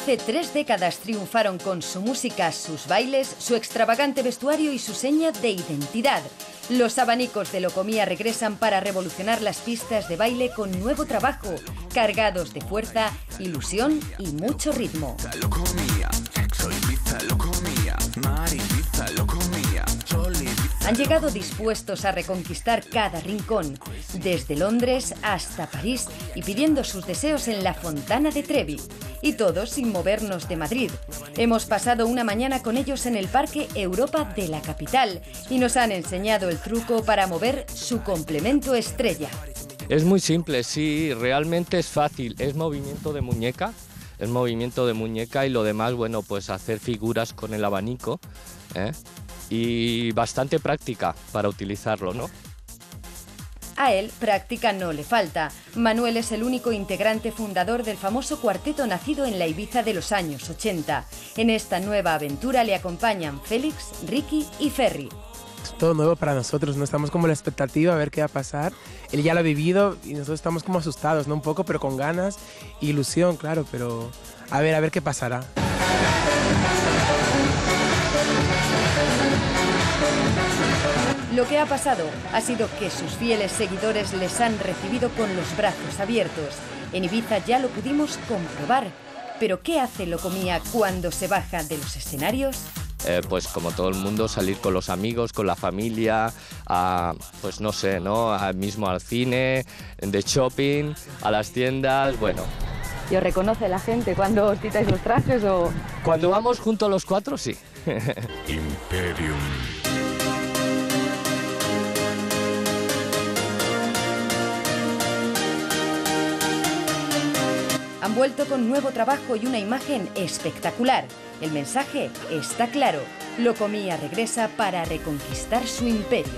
Hace tres décadas triunfaron con su música, sus bailes, su extravagante vestuario y su seña de identidad. Los abanicos de Locomía regresan para revolucionar las pistas de baile con nuevo trabajo, cargados de fuerza, ilusión y mucho ritmo. Han llegado dispuestos a reconquistar cada rincón, desde Londres hasta París y pidiendo sus deseos en la Fontana de Trevi. Y todos sin movernos de Madrid. Hemos pasado una mañana con ellos en el Parque Europa de la capital y nos han enseñado el truco para mover su complemento estrella. Es muy simple, sí, realmente es fácil. Es movimiento de muñeca, es movimiento de muñeca y lo demás, bueno, pues hacer figuras con el abanico. ¿eh? y bastante práctica para utilizarlo, ¿no? A él práctica no le falta. Manuel es el único integrante fundador del famoso cuarteto nacido en la Ibiza de los años 80. En esta nueva aventura le acompañan Félix, Ricky y Ferry. Todo nuevo para nosotros, no estamos como la expectativa a ver qué va a pasar. Él ya lo ha vivido y nosotros estamos como asustados, ¿no? Un poco, pero con ganas, ilusión, claro, pero a ver, a ver qué pasará. Lo que ha pasado ha sido que sus fieles seguidores les han recibido con los brazos abiertos. En Ibiza ya lo pudimos comprobar. Pero ¿qué hace Locomía cuando se baja de los escenarios? Eh, pues como todo el mundo salir con los amigos, con la familia, a, pues no sé, ¿no? mismo al cine, de shopping, a las tiendas, bueno. ¿Y os reconoce la gente cuando os quitáis los trajes o...? Cuando vamos juntos los cuatro, sí. Imperium. Han vuelto con nuevo trabajo y una imagen espectacular. El mensaje está claro. Locomía regresa para reconquistar su imperio.